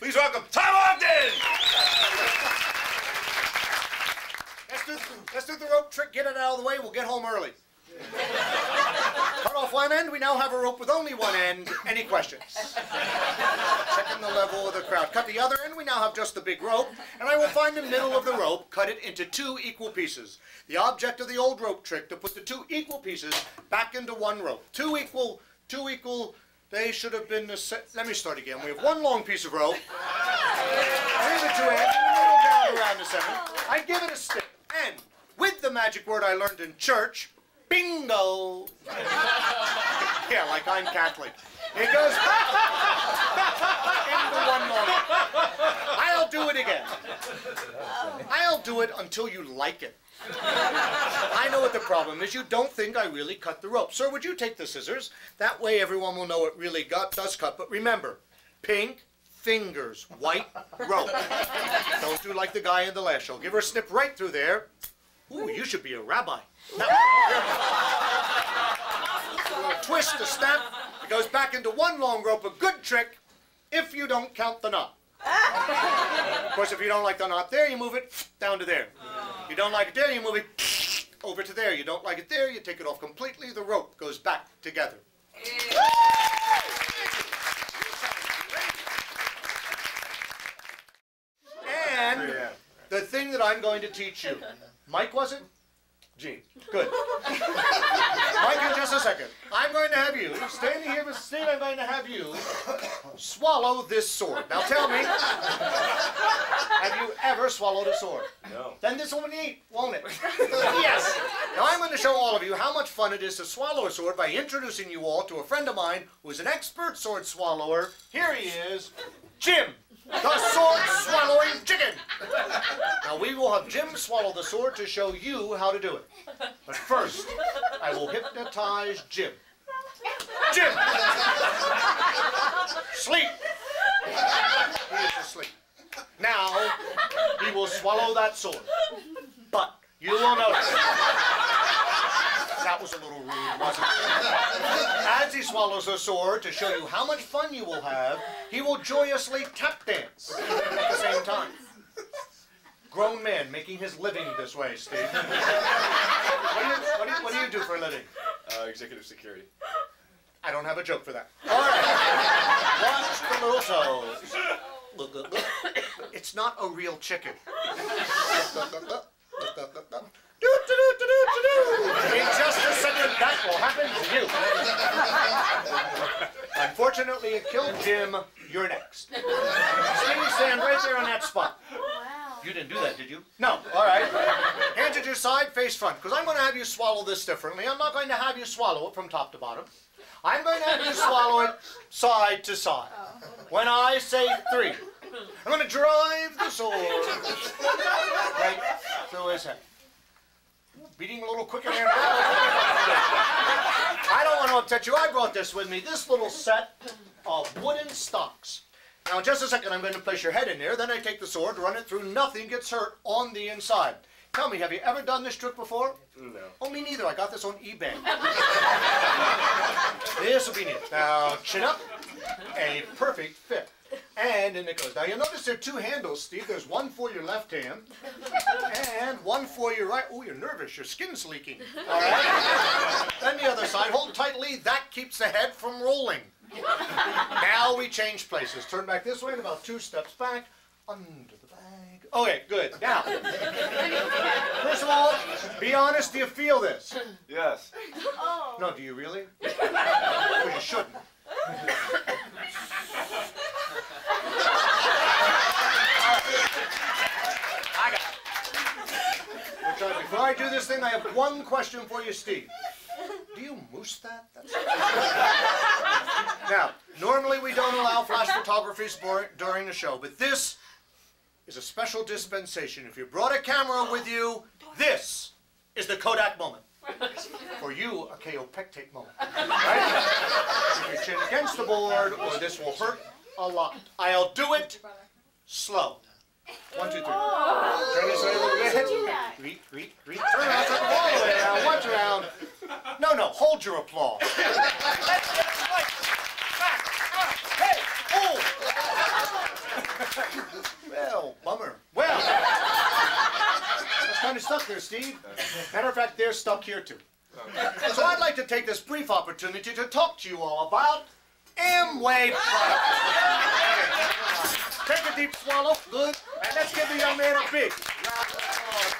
Please welcome Tom Ogden! Let's do, let's do the rope trick, get it out of the way, we'll get home early. Cut off one end, we now have a rope with only one end. Any questions? Checking the level of the crowd. Cut the other end, we now have just the big rope, and I will find the middle of the rope, cut it into two equal pieces. The object of the old rope trick to put the two equal pieces back into one rope. Two equal, two equal, they should have been the set. Let me start again. We have one long piece of rope. Three of the two ends, in the middle down around the center. I give it a stick, and with the magic word I learned in church, bingo. yeah, like I'm Catholic. It goes into one long. I'll do it again. Oh. I'll do it until you like it. I know what the problem is. You don't think I really cut the rope. Sir, would you take the scissors? That way everyone will know it really got, does cut. But remember, pink fingers, white rope. Don't do like the guy in the last show. Give her a snip right through there. Ooh, you should be a rabbi. Now, twist the snap. Goes back into one long rope. A good trick if you don't count the knot. Of course, if you don't like the knot there, you move it down to there. You don't like it there, you move it over to there. You don't like it there, you take it off completely. The rope goes back together. And the thing that I'm going to teach you, Mike was it? Gene. Good. Mike, in just a second. I'm going to have you, standing here with Steve, I'm going to have you swallow this sword. Now tell me, have you ever swallowed a sword? No. Then this will be neat, won't it? yes. Now I'm going to show all of you how much fun it is to swallow a sword by introducing you all to a friend of mine who is an expert sword swallower. Here he is, Jim, the sword swallowing chicken. Now we will have Jim swallow the sword to show you how to do it. But first, I will hypnotize Jim. Jim! Sleep! He is asleep. Now, he will swallow that sword. But you will notice. That was a little rude, wasn't it? As he swallows the sword to show you how much fun you will have, he will joyously tap dance at the same time. Grown man making his living this way, Steve. What do you, what do you, what do, you do for a living? Uh, executive security. I don't have a joke for that. All right. Watch the little toes. Look, look, look. It's not a real chicken. In just a second, that will happen to you. Unfortunately, it killed Jim. You're next. Steve, stand right there on that spot. You didn't do that, did you? No. All right. Hands at your side, face front. Because I'm going to have you swallow this differently. I'm not going to have you swallow it from top to bottom. I'm going to have you swallow it side to side. When I say three, I'm going to drive the sword right through his head. Beating a little quicker there now. I don't want to upset you. I brought this with me. This little set of wooden stocks. Now, in just a second, I'm going to place your head in there. Then I take the sword, run it through. Nothing gets hurt on the inside. Tell me, have you ever done this trick before? No. Oh, me neither. I got this on eBay. this will be neat. Now, chin up. A perfect fit. And in it goes. Now, you'll notice there are two handles, Steve. There's one for your left hand and one for your right. Oh, you're nervous. Your skin's leaking. All right? then the other side. Hold tightly. That keeps the head from rolling. Now we change places. Turn back this way and about two steps back. Under the bag. Okay, good. Now, first of all, be honest. Do you feel this? Yes. Oh. No, do you really? Well, you shouldn't. I got it. We'll Before I do this thing, I have one question for you, Steve. Do you moose that? That's now, normally we don't allow flash photography during the show, but this is a special dispensation. If you brought a camera with you, this is the Kodak moment. For you, a kaopectate moment. Right? Your chin against the board, or this will hurt a lot. I'll do it slow. One, two, three. Turn this way a little bit. Reach, reach, reach. Turn turn all the way around. No, no, hold your applause. Back, up, hey, oh. Well, bummer. Well, that's kind of stuck there, Steve. Matter of fact, they're stuck here too. So I'd like to take this brief opportunity to talk to you all about Amway products. Take a deep swallow, good, and let's give the young man a big round.